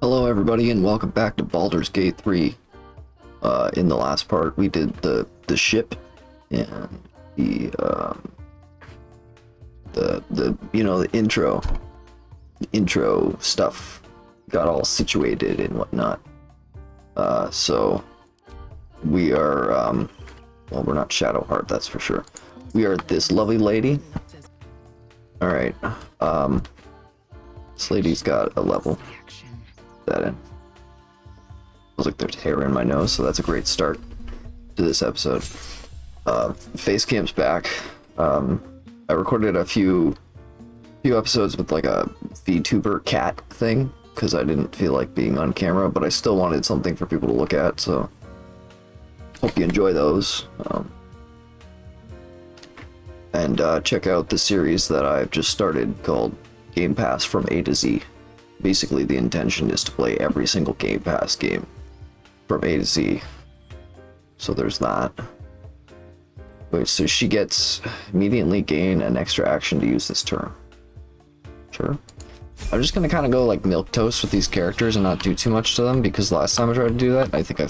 Hello everybody and welcome back to Baldur's Gate 3. Uh, in the last part we did the, the ship and the, um, the, the, you know, the intro, the intro stuff got all situated and whatnot. Uh, so we are, um, well we're not Shadowheart, that's for sure. We are this lovely lady. Alright, um, this lady's got a level that in. Feels like there's hair in my nose, so that's a great start to this episode. Uh, face Facecam's back. Um, I recorded a few few episodes with like a VTuber cat thing because I didn't feel like being on camera, but I still wanted something for people to look at. So hope you enjoy those. Um, and uh, check out the series that I've just started called Game Pass from A to Z basically the intention is to play every single Game Pass game from A to Z. So there's that. Wait, so she gets immediately gain an extra action to use this turn. Sure. I'm just gonna kind of go like milk toast with these characters and not do too much to them because last time I tried to do that, I think I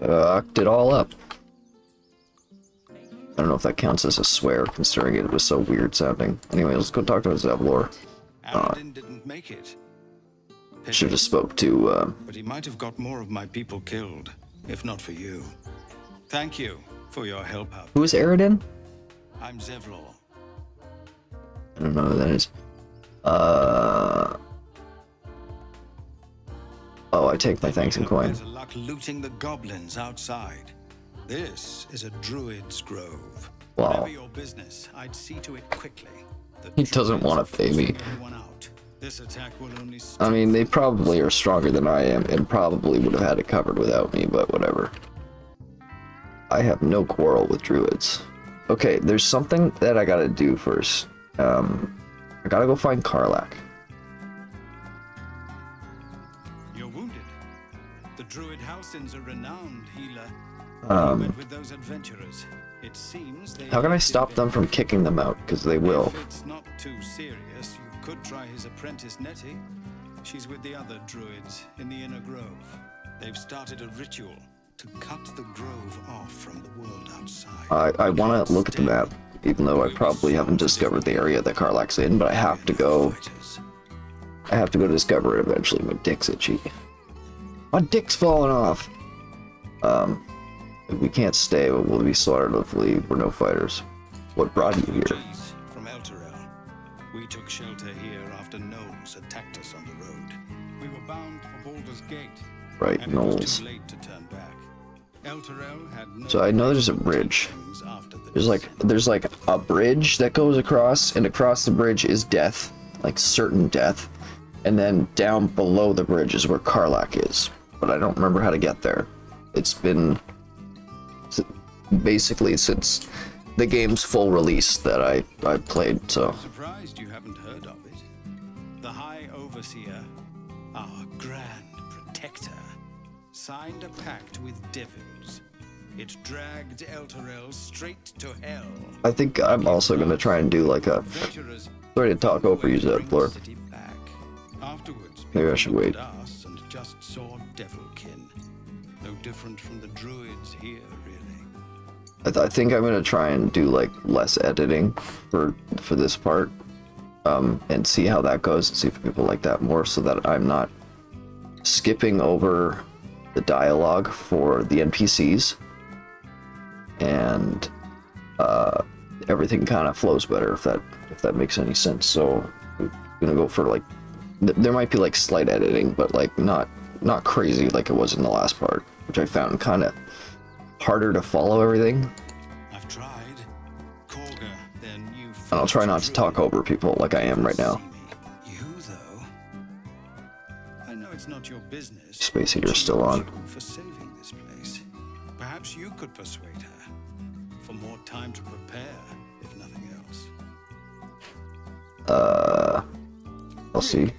fucked it all up. I don't know if that counts as a swear, considering it was so weird sounding. Anyway, let's go talk to Zevlor. Aradin didn't make it. Should have spoke to, uh... But he might have got more of my people killed, if not for you. Thank you for your help out. Who is Aradin? I'm Zevlor. I don't know who that is. Uh... Oh, I take my thanks in coin. Better luck looting the goblins outside. This is a druid's grove. Wow. Whatever your business, I'd see to it quickly. The He doesn't want to are pay me. forcing everyone out. This attack will only I mean, they probably are stronger than I am and probably would have had it covered without me, but whatever. I have no quarrel with druids. Okay, there's something that I gotta do first. Um, I gotta go find Karlach. You're wounded. The druid Halsin's a renowned healer. Um, with those adventurers. It seems they How can I stop them from kicking them out? Because they will. It's not too serious, you could try his apprentice Nettie. She's with the other druids in the inner grove. They've started a ritual to cut the grove off from the world outside. I, I want to look at the map, even though I probably haven't discovered the area that Karlach's in, but I have to go. I have to go discover it eventually. My dick's itchy. My dick's falling off. Um, if we can't stay, but we'll be slaughtered if we leave. we're no fighters. What brought you here? From Elturel. We took shelter here after gnolls attacked us on the road. We were bound for Baldur's Gate. Right, and it was too late to turn back. Elturel So I know there's a bridge. things after the There's like there's like a bridge that goes across, and across the bridge is death, like certain death, and then down below the bridge is where Karlach is. But I don't remember how to get there. It's been basically since the game's full release that I I played. So Surprised you haven't heard of it. The High Overseer, our Grand Protector, signed a pact with devils. It dragged Elturel straight to hell. I think I'm also gonna try and do like a. Sorry to talk over you, bring the Zevlor. city back. Afterwards, Maybe I should wait. us and just saw devilkin. No different from the druids here. I, th- I think I'm gonna try and do like less editing for for this part, um, and see how that goes, and see if people like that more, so that I'm not skipping over the dialogue for the NPCs, and uh, everything kind of flows better if that if that makes any sense. So I'm gonna go for like th- there might be like slight editing, but like not not crazy like it was in the last part, which I found kind of harder to follow everything. I've tried. Kagha, new And I'll try not to talk over people like I am right now. You, though. I know it's not your business. Space heater's still on. For saving this place. Perhaps you could persuade her. For more time to prepare, if nothing else. Uh, I'll see.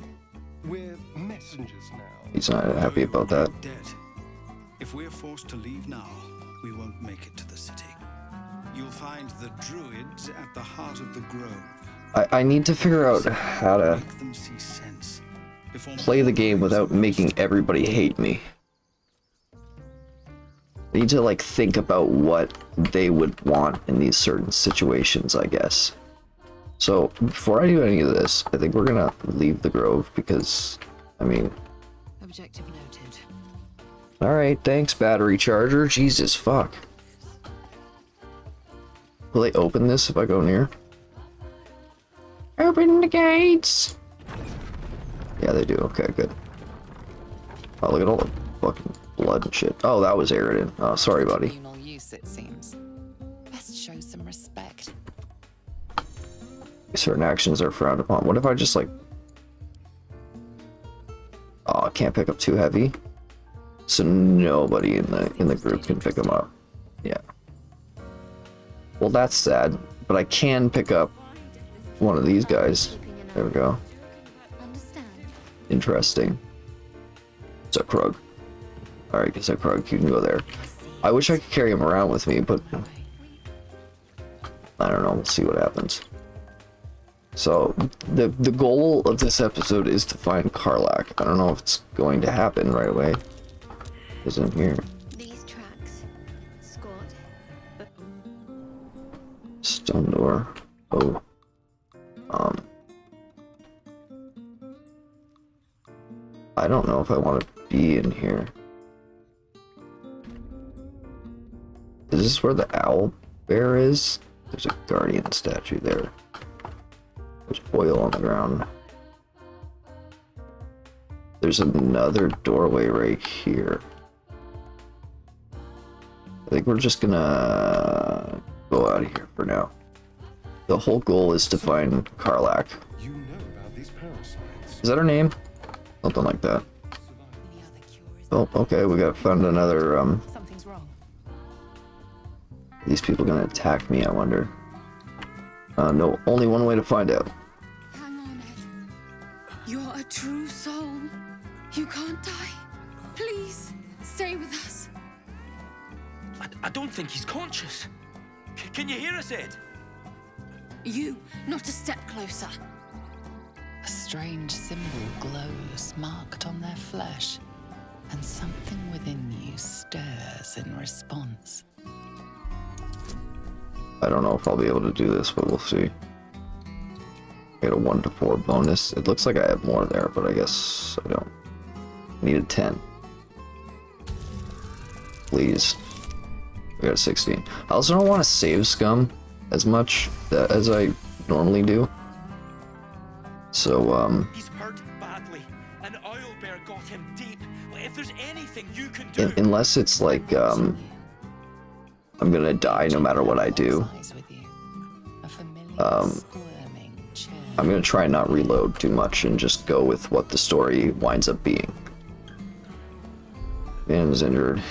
We're messengers now. He's not happy about that. Dead. If we're forced to leave now, we won't make it to the city. You'll find the druids at the heart of the grove. I, I need to figure out how to. Make them see sense. before play the game without making everybody hate me. I need to like think about what they would want in these certain situations, I guess. So before I do any of this, I think we're gonna leave the grove because, I mean, Objective noted. all right, thanks, battery charger. Jesus fuck. Will they open this if I go near? Open the gates. Yeah, they do. Okay, good. Oh, look at all the fucking blood and shit. Oh, that was Aradin. Oh, sorry, buddy. Use, it seems. Best show some respect. Certain actions are frowned upon. What if I just like... Oh, I can't pick up too heavy. So nobody in the in the group can pick them up. Yeah. Well, that's sad. But I can pick up one of these guys. There we go. Interesting. A Krug. Alright, a Krug, you can go there. I wish I could carry him around with me, but I don't know, we'll see what happens. So, the the goal of this episode is to find Karlach. I don't know if it's going to happen right away. Isn't here. These tracks. Scored. Stone door. Oh. Um. I don't know if I want to be in here. Is this where the owl bear is? There's a guardian statue there. There's oil on the ground. There's another doorway right here. I think we're just gonna go out of here for now. The whole goal is to find Karlach. You know about these parasites. Is that her name? Something like that. Any other cures? Oh, okay, we got found another, um, Something's wrong. these people gonna attack me, I wonder. Uh, no, only one way to find out. Hang on, Ed. You're a true soul. You can't die. I, I don't think he's conscious. C- can you hear us, Ed? You, not a step closer. A strange symbol glows marked on their flesh, and something within you stirs in response. I don't know if I'll be able to do this, but we'll see. Get a 1 to 4 bonus. It looks like I have more there, but I guess I don't. I need a 10. Please. I got a 16. I also don't want to save scum as much as I normally do. So, um, He's hurt badly. An owl bear got him deep. If there's anything you can do. un- unless it's like, um, I'm gonna die no matter what I do. Lies with you. A familiar Um. I'm gonna try and not reload too much and just go with what the story winds up being. Man is injured.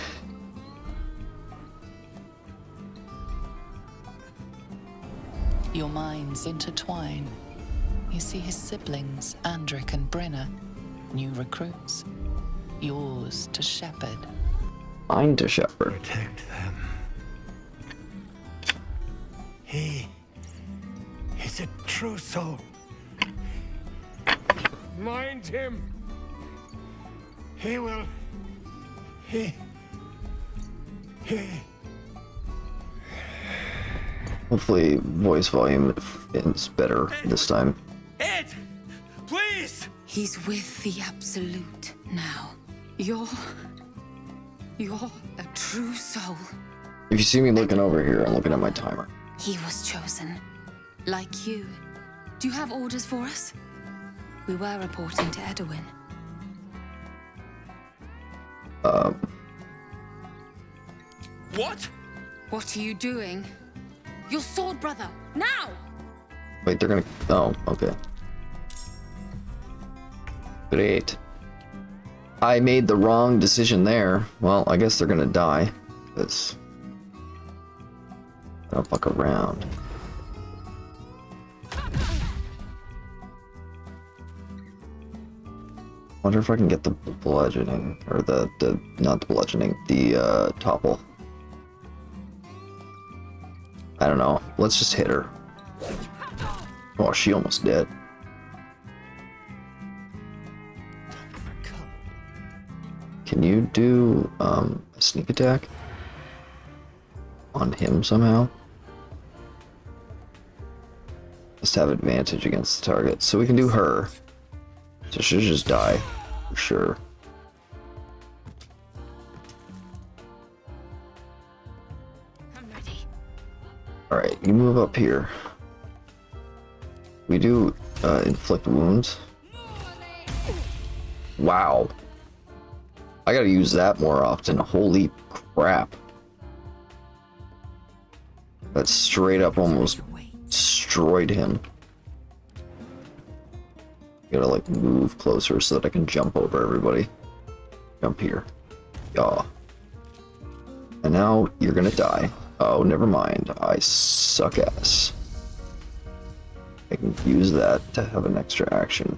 Your minds intertwine. You see his siblings, Andric and Brenna, new recruits. Yours to shepherd. Mine to shepherd. protect them. He is a true soul. Mind him! He will. He. He. Hopefully, voice volume is better this time. Ed! Please! He's with the Absolute now. You're. You're a true soul. If you see me looking over here, I'm looking at my timer. He was chosen. Like you. Do you have orders for us? We were reporting to Edowin. Um, What? What are you doing? Your sword brother! Now! wait, they're gonna. Oh, okay. Great. I made the wrong decision there. Well, I guess they're gonna die. Because. Don't fuck around. Wonder if I can get the bludgeoning or the the not the bludgeoning, the uh, topple. I don't know. Let's just hit her. Oh, she almost dead. Can you do um, a sneak attack on him somehow? Just have advantage against the target. So we can do her. So she'll just die, for sure. You move up here. We do uh, inflict wounds. Wow. I gotta use that more often. Holy crap. That straight up almost destroyed him. Gotta like move closer so that I can jump over everybody. Jump here. Yaw. And now you're gonna die. Oh, never mind. I suck ass. I can use that to have an extra action.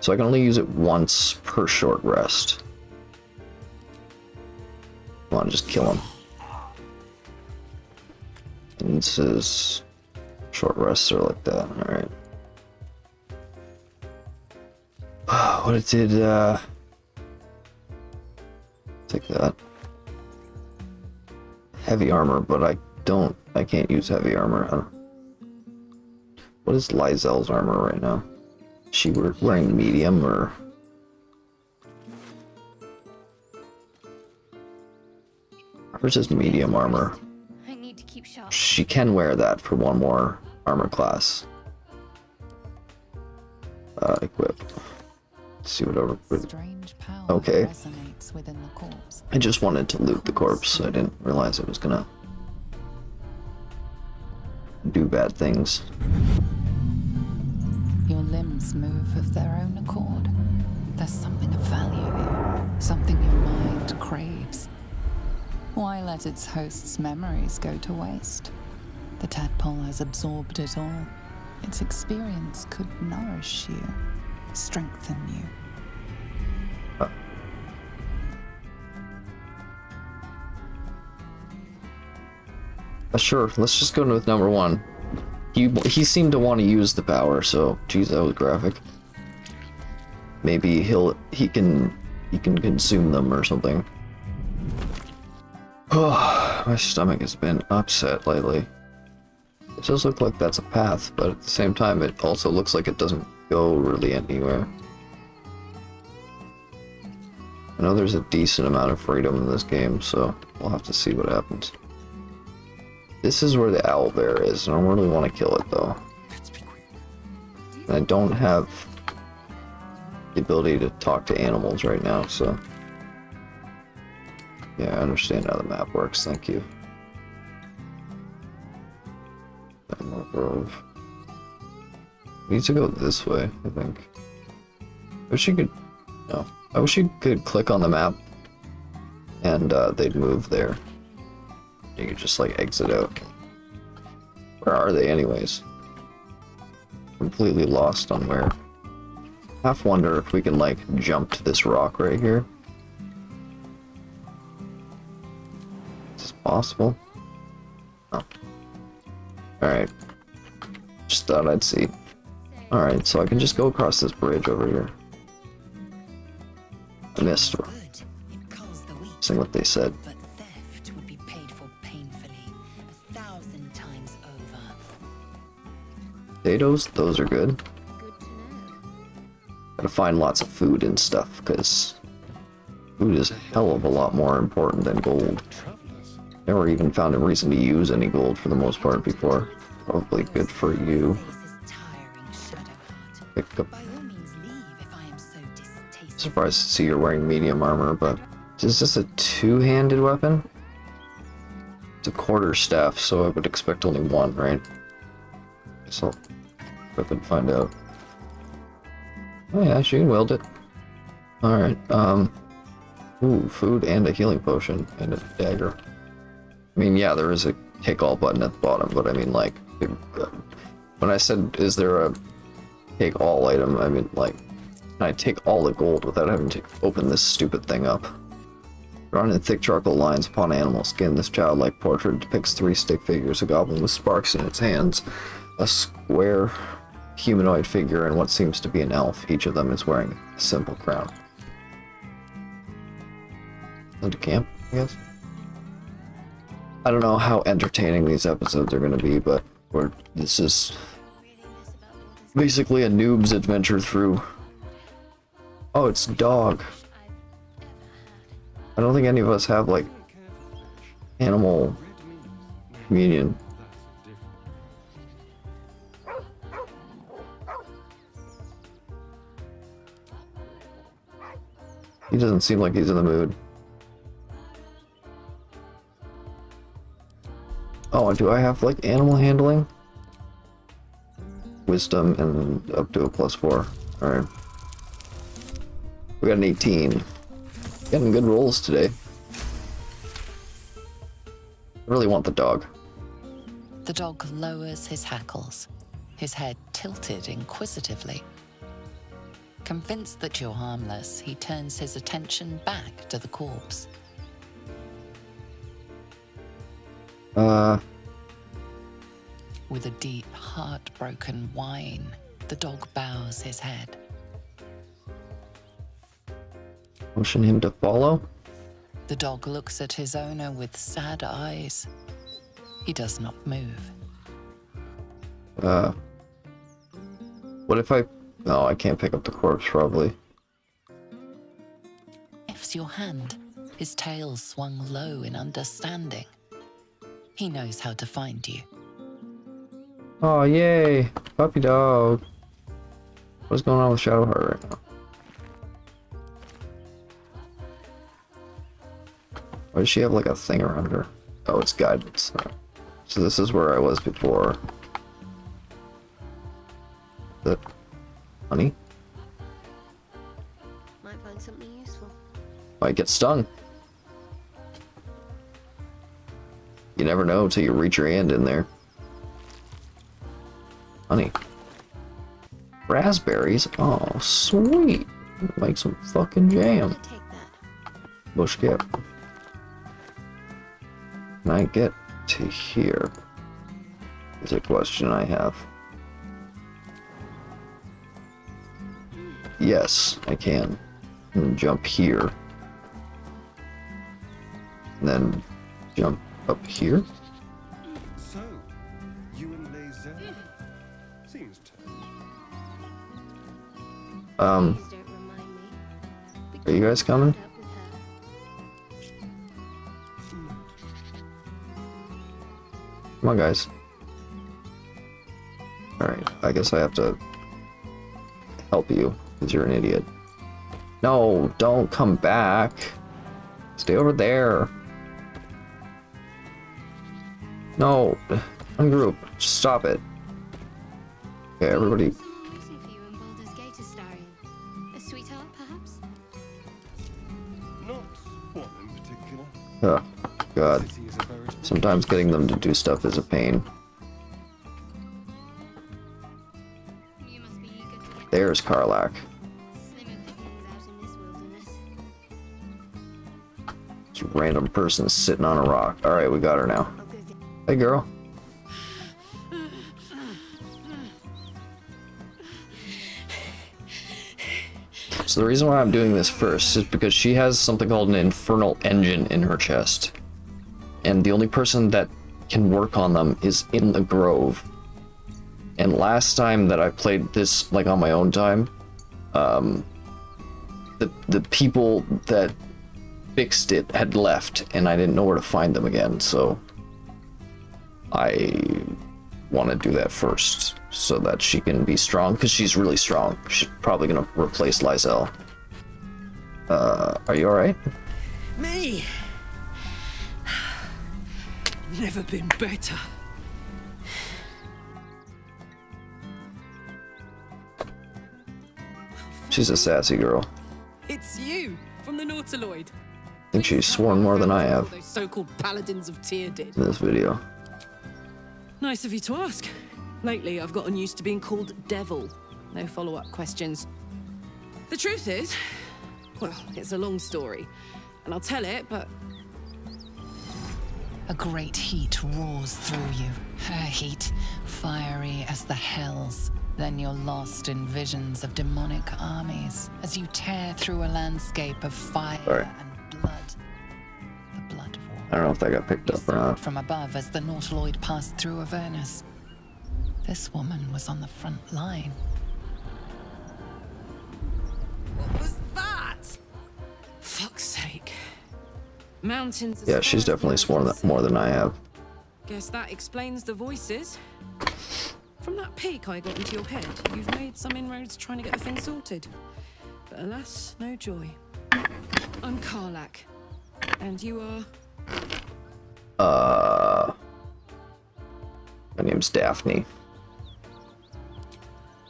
So I can only use it once per short rest. Come on, just kill him. And this is short rests are like that. Alright. What it did, uh... Take that. Heavy armor, but I don't... I can't use heavy armor. Huh? What is Lae'zel's armor right now? Is she wearing medium or... Hers is medium armor. I need to keep sharp. She can wear that for one more armor class. Uh, equip. See what over. Strange power Okay. resonates within the corpse. I just wanted to loot the corpse. I didn't realize it was gonna do bad things. Your limbs move of their own accord. There's something of value here, something your mind craves. Why let its host's memories go to waste? The tadpole has absorbed it all. Its experience could nourish you, strengthen you. Uh, sure, let's just go with number one. He he seemed to want to use the power, so geez, that was graphic. Maybe he'll he can he can consume them or something. Oh, my stomach has been upset lately. It does look like that's a path, but at the same time, it also looks like it doesn't go really anywhere. I know there's a decent amount of freedom in this game, so we'll have to see what happens. This is where the owl bear is, and I don't really want to kill it though. And I don't have the ability to talk to animals right now, so yeah, I understand how the map works. Thank you. Grove. We need to go this way, I think. I wish you could. No, I wish you could click on the map, and uh, they'd move there. You could just like exit out. Where are they, anyways? Completely lost on where. I Half wonder if we can like jump to this rock right here. Is this possible? Oh. Alright. Just thought I'd see. Alright, so I can just go across this bridge over here. I missed Good. It culls seeing what they said. but theft would be paid for painfully, a thousand times over. Potatoes, those are good. Good. Gotta find lots of food and stuff, because food is a hell of a lot more important than gold. Never even found a reason to use any gold for the most part before. Probably good for you. Face is tiring, Shadowheart. Pick up. By all means leave if I am so. Surprised to see you're wearing medium armor, but is this a two-handed weapon? It's a quarter staff, so I would expect only one, right? Guess I'll and find out. Oh yeah, she can wield it. Alright, um... Ooh, food and a healing potion and a dagger. I mean, yeah, there is a take all button at the bottom, but I mean, like, uh, when I said, is there a take all item, I mean, like, I take all the gold without having to open this stupid thing up? Drawn in thick charcoal lines upon animal skin, this childlike portrait depicts three stick figures, a goblin with sparks in its hands, a square humanoid figure, and what seems to be an elf. Each of them is wearing a simple crown. into camp, I guess. I don't know how entertaining these episodes are going to be, but this is basically a noob's adventure through. Oh, it's dog. I don't think any of us have like animal communion. He doesn't seem like he's in the mood. Oh, do I have like animal handling? Wisdom and up to a plus four. Alright. We got an 18. Getting good rolls today. I really want the dog. The dog lowers his hackles, his head tilted inquisitively. Convinced that you're harmless, he turns his attention back to the corpse. Uh, With a deep, heartbroken whine, the dog bows his head. motion him to follow. The dog looks at his owner with sad eyes. He does not move. Uh, what if I? No, I can't pick up the corpse probably. F's your hand, his tail swung low in understanding. He knows how to find you. Oh yay, puppy dog. What's going on with Shadowheart right now? Why does she have like a thing around her? Oh, it's guidance. So this is where I was before. The honey Might find something useful. might get stung. You never know until you reach your hand in there. Honey. Raspberries? Oh, sweet. Make some fucking jam. Bush cap. Can I get to here? Is a question I have. Yes, I can. And jump here. And then jump up here. Um, are you guys coming? Come on, guys. Alright, I guess I have to help you, because you're an idiot. No, don't come back. Stay over there. No, ungroup. Just stop it. Okay, everybody. God. Sometimes getting them to do stuff is a pain. There's Karlach. random person sitting on a rock. Alright, we got her now. Hey, girl. So the reason why I'm doing this first is because she has something called an infernal engine in her chest. And the only person that can work on them is in the grove. And last time that I played this like on my own time, um the the people that fixed it had left and I didn't know where to find them again, so I want to do that first so that she can be strong because she's really strong. She's probably gonna replace Lae'zel. Uh, are you all right? Me? Never been better. She's a sassy girl. It's you from the Nautiloid. I think she's sworn more than I have Those so-called paladins of Tyr did. in this video. Nice of you to ask. Lately, I've gotten used to being called Devil. No follow-up questions. The truth is, well, it's a long story, and I'll tell it, but A great heat roars through you. Her heat, fiery as the hells. Then you're lost in visions of demonic armies as you tear through a landscape of fire Sorry. and blood. I don't know if that got picked up or not. From above as the Nautiloid passed through Avernus. This woman was on the front line. What was that? Fuck's sake. Mountains. Yeah, she's definitely sworn that more than I have. Guess that explains the voices. From that peek I got into your head, you've made some inroads trying to get the thing sorted. But alas, no joy. I'm Karlach. And you are. Uh, my name's Daphne.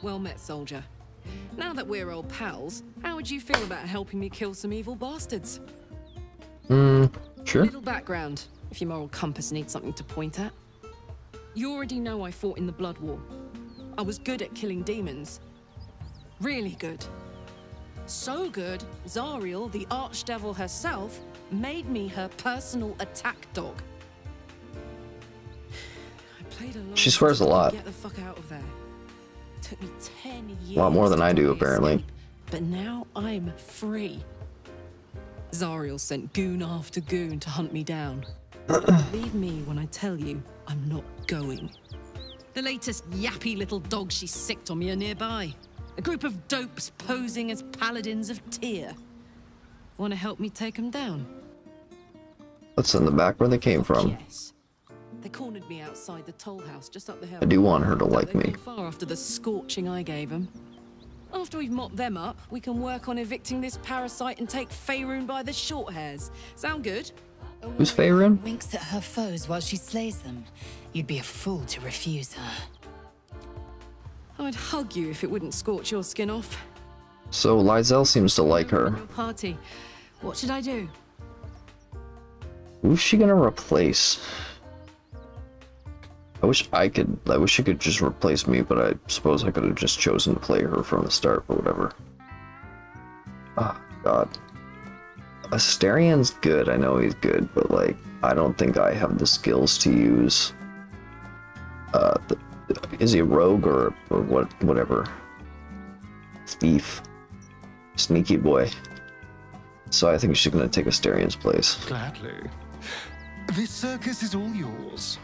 Well met, soldier. Now that we're old pals, how would you feel about helping me kill some evil bastards? Hmm, sure. Little background, if your moral compass needs something to point at. You already know I fought in the Blood War. I was good at killing demons. Really good. So good, Zariel, the archdevil herself, made me her personal attack dog. I played along She swears a lot. Get the fuck out of there. Took me ten years. A lot more than I do, apparently. escape, But now I'm free. Zariel sent goon after goon to hunt me down. Believe me when I tell you, I'm not going. The latest yappy little dogs she sicked on me are nearby. A group of dopes posing as paladins of Tyr. Want to help me take them down? Let's send them back where they came from. Yes. They cornered me outside the toll house just up the hill. I do want her to like me. Far after the scorching I gave them. After we've mopped them up, we can work on evicting this parasite and take Faerun by the short hairs. Sound good? Who's Faerun? Winks at her foes while she slays them. You'd be a fool to refuse her. I'd hug you if it wouldn't scorch your skin off. So Lae'zel seems to like her. Party. What should I do? Who's she gonna replace? I wish I could. I wish she could just replace me, but I suppose I could have just chosen to play her from the start, but whatever. Oh, God. Astarion's good. I know he's good, but like, I don't think I have the skills to use. Uh, the, is he a rogue or or what? Whatever. Thief. Sneaky boy. So I think she's gonna take Astarion's place. Gladly. This circus is all yours,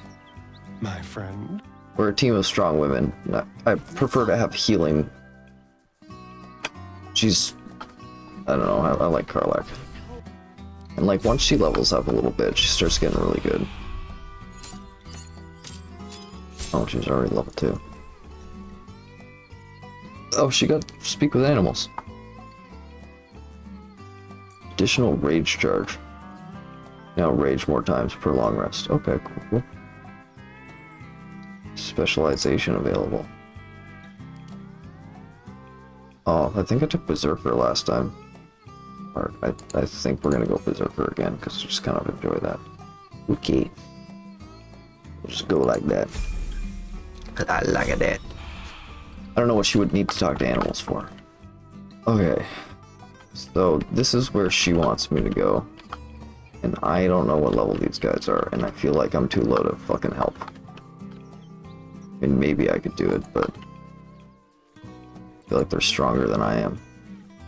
my friend. We're a team of strong women. I- prefer to have healing. She's, I don't know. I, I like Karlach. And like once she levels up a little bit, she starts getting really good. Oh, she's already level two. Oh, she got speak with animals. Additional rage charge. Now rage more times per long rest. Okay, cool. Specialization available. Oh, I think I took Berserker last time. Or I, I think we're gonna go Berserker again, because I just kind of enjoy that. Okay. We'll just go like that. I like that. I don't know what she would need to talk to animals for. Okay. So, this is where she wants me to go. And I don't know what level these guys are, and I feel like I'm too low to fucking help. Mean, maybe I could do it, but I feel like they're stronger than I am.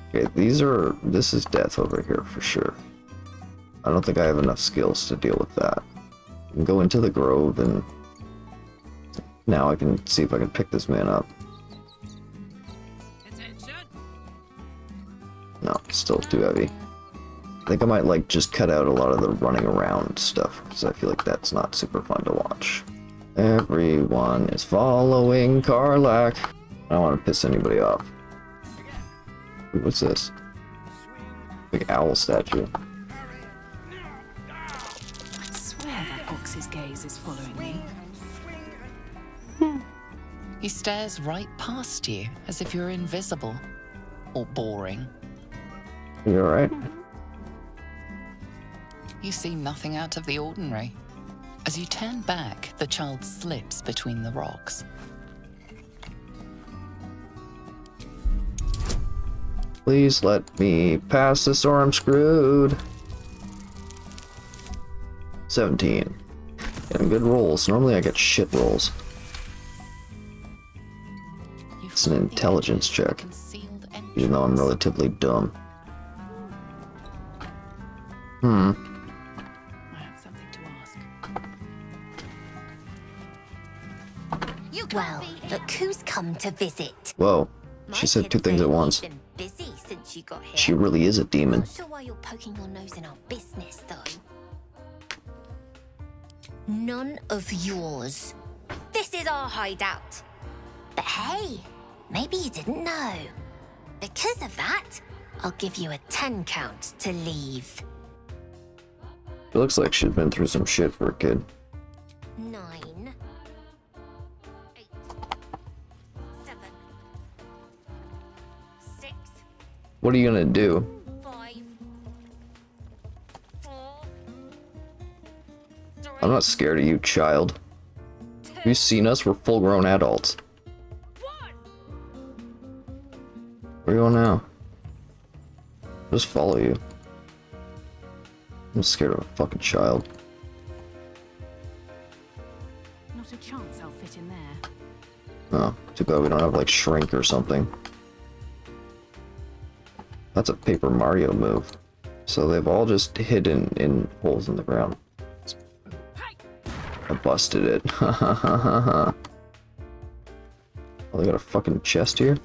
Okay, these are. This is death over here for sure. I don't think I have enough skills to deal with that. Go into the grove and now I can see if I can pick this man up. No, still too heavy. I think I might like just cut out a lot of the running around stuff because I feel like that's not super fun to watch. Everyone is following Karlach. I don't want to piss anybody off. What's this? Big owl statue. I swear that ox's gaze is following me. Hmm. He stares right past you as if you're invisible or boring. You alright? You see nothing out of the ordinary. As you turn back, the child slips between the rocks. Please let me pass this or I'm screwed. 17. Getting good rolls. Normally I get shit rolls. It's an intelligence check. Even though I'm relatively dumb. Hmm. Well, look who's come to visit. Whoa. She said two things at once. Busy since you got here. She really is a demon. Not sure why you're poking your nose in our business, though. None of yours. This is our hideout. But hey, maybe you didn't know. Because of that, I'll give you a 10 count to leave. It looks like she's been through some shit for a kid. What are you gonna do? I'm not scared of you, child. Have you seen us? We're full grown adults. Where are you going now? Just follow you. I'm scared of a fucking child. Not a chance I'll fit in there. Oh, too bad we don't have like shrink or something. That's a Paper Mario move. So they've all just hidden in holes in the ground. I busted it. Oh, they got a fucking chest here?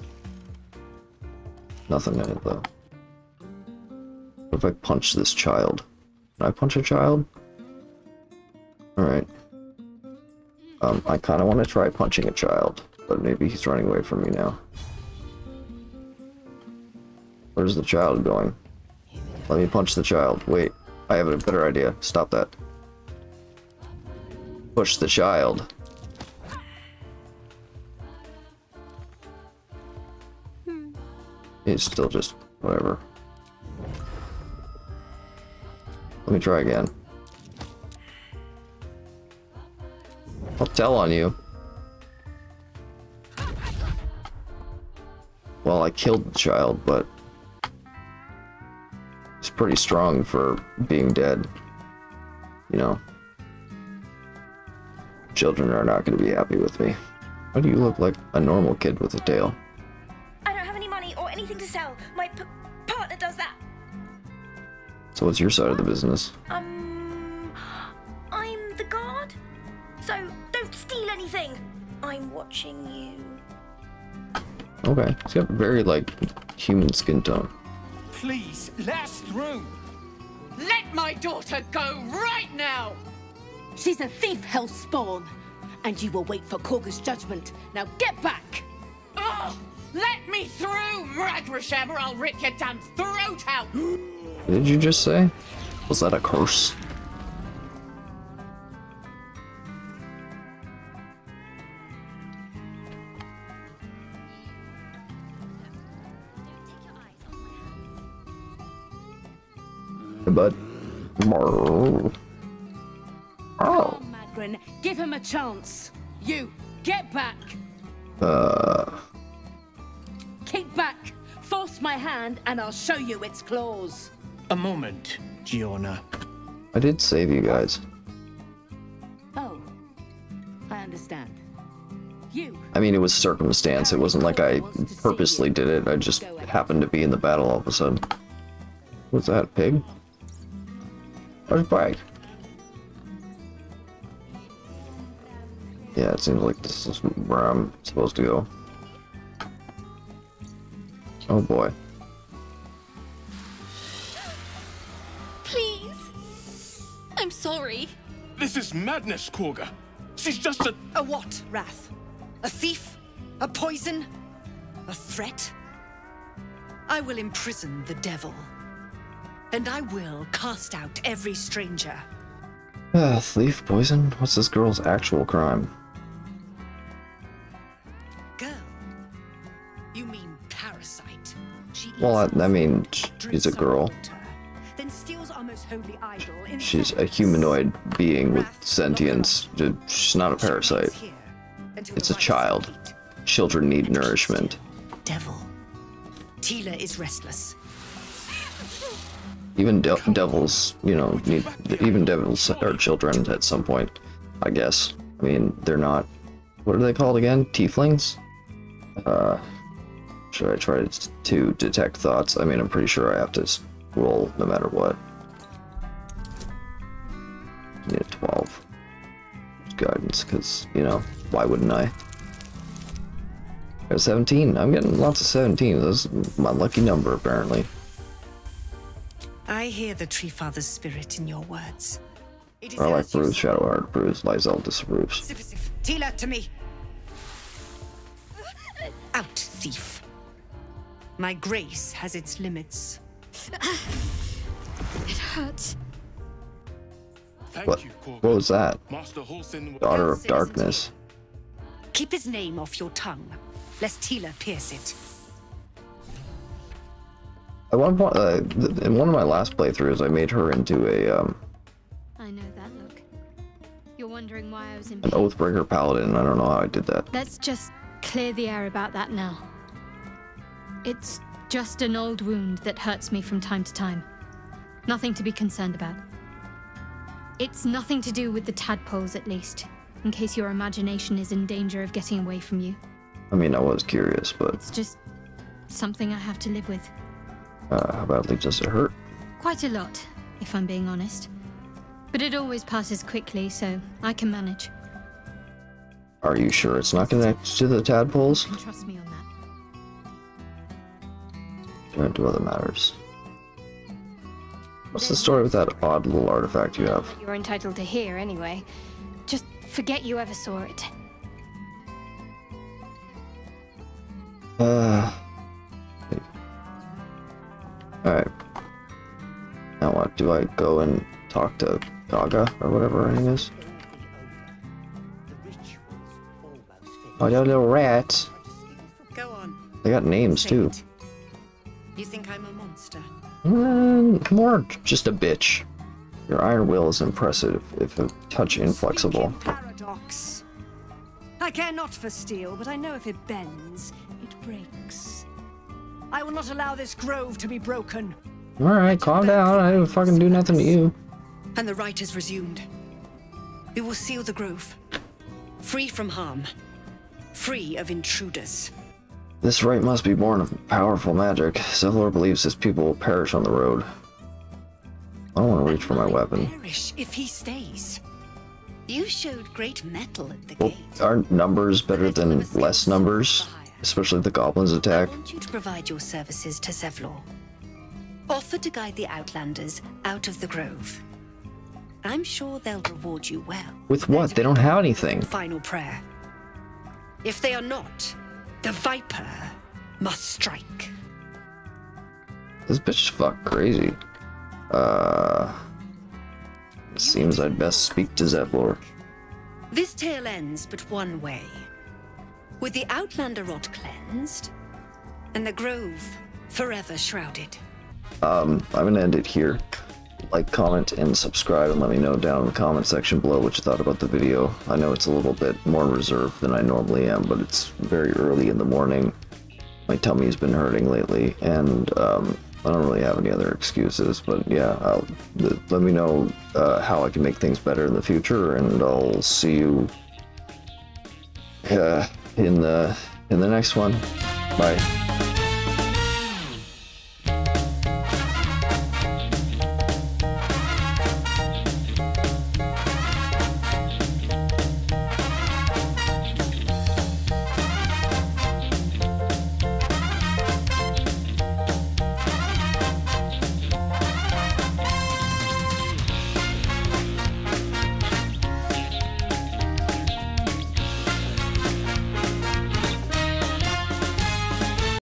Nothing in it though. What if I punch this child? Can I punch a child? Alright. Um, I kinda wanna try punching a child, but maybe he's running away from me now. Where's the child going? Let me punch the child. Wait, I have a better idea. Stop that. Push the child. It's still just whatever. Let me try again. I'll tell on you. Well, I killed the child, but pretty strong for being dead. You know. Children are not going to be happy with me. Why do you look like a normal kid with a tail? I don't have any money or anything to sell. My p- partner does that. So what's your side of the business? Um, I'm the guard, so don't steal anything. I'm watching you. Okay, he's got very, like, human skin tone. Let my daughter go right now! She's a thief, Hellspawn. And you will wait for Kagha's judgment. Now get back! Oh, let me through, Ragrasham, or I'll rip your damn throat out! Did you just say? Was that a curse? Hey, bud. Marr. Oh. Madgrin, give him a chance. You, get back! Uh. Keep back! Force my hand and I'll show you its claws. A moment, Giona. I did save you guys. Oh, I understand. You, I mean, it was circumstance. It wasn't like I purposely did it. I just happened to be in the battle all of a sudden. What's that, pig? Where's Pike? Yeah, it seems like this is where I'm supposed to go. Oh boy. Please. I'm sorry. This is madness, Kagha. She's just a. A what, Wrath? A thief? A poison? A threat? I will imprison the devil. And I will cast out every stranger. Ah, thief, poison? What's this girl's actual crime? Girl? You mean parasite? She Well, I, I mean, she's a girl. then steals our most holy idol in She's a humanoid being with sentience. She's not a parasite. It's a child. Children need nourishment. devil. Tila is restless. Even de devils, you know, need even devils are children at some point, I guess. I mean, they're not. What are they called again? Tieflings? Uh, should I try to detect thoughts? I mean, I'm pretty sure I have to roll no matter what. Need a 12. Guidance, because, you know, why wouldn't I? Got 17. I'm getting lots of 17. That's my lucky number, apparently. I hear the Tree Father's spirit in your words. It is I like as you Bruce, Shadowheart approves, Lae'zel disapproves. Sif, Sif, Tila, to me. Out, thief. My grace has its limits. It hurts. Thank What, you, what was that? Master Halsin. Daughter of Darkness. Keep his name off your tongue, lest Tila pierce it. At one point, uh, in one of my last playthroughs, I made her into a um, I know that look. You're wondering why I was in an. Oathbreaker paladin. I don't know how I did that. Let's just clear the air about that now. It's just an old wound that hurts me from time to time. Nothing to be concerned about. It's nothing to do with the tadpoles, at least, in case your imagination is in danger of getting away from you. I mean, I was curious, but It's just something I have to live with. Uh, how badly does it hurt? Quite a lot, if I'm being honest. But it always passes quickly, so I can manage. Are you sure it's not connected to the tadpoles? Trust me on that. Turn to do other matters. What's the story with that odd little artifact you have? You're entitled to hear anyway. Just forget you ever saw it. Uh. Alright. Now what? Do I go and talk to Kagha or whatever her name is? Oh, they're little rats. Go on. They got names too. You think I'm a monster? Mm, more just a bitch. Your iron will is impressive, if a touch inflexible. Paradox. I care not for steel, but I know if it bends, it breaks. I will not allow this grove to be broken. Alright, calm down. I didn't fucking do nothing to you. And the rite is resumed. We will seal the grove. Free from harm. Free of intruders. This rite must be born of powerful magic. Zevlor believes his people will perish on the road. I don't want to reach for my weapon. Perish if he stays. You showed great mettle at the Well, gate. aren't numbers better than less numbers? Especially the goblins attack. I want you to provide your services to Zevlor. Offer to guide the Outlanders out of the grove. I'm sure they'll reward you well. With what? They don't have anything. Final prayer. If they are not, the Viper must strike. This bitch is fuck crazy. Uh. Seems I'd best speak to Zevlor. This tale ends but one way. With the Outlander rot cleansed, and the grove forever shrouded. Um, I'm gonna end it here. Like, comment, and subscribe, and let me know down in the comment section below what you thought about the video. I know it's a little bit more reserved than I normally am, but it's very early in the morning. My tummy's been hurting lately, and um, I don't really have any other excuses. But yeah, I'll, let me know uh, how I can make things better in the future, and I'll see you uh, in the in the next one. Bye.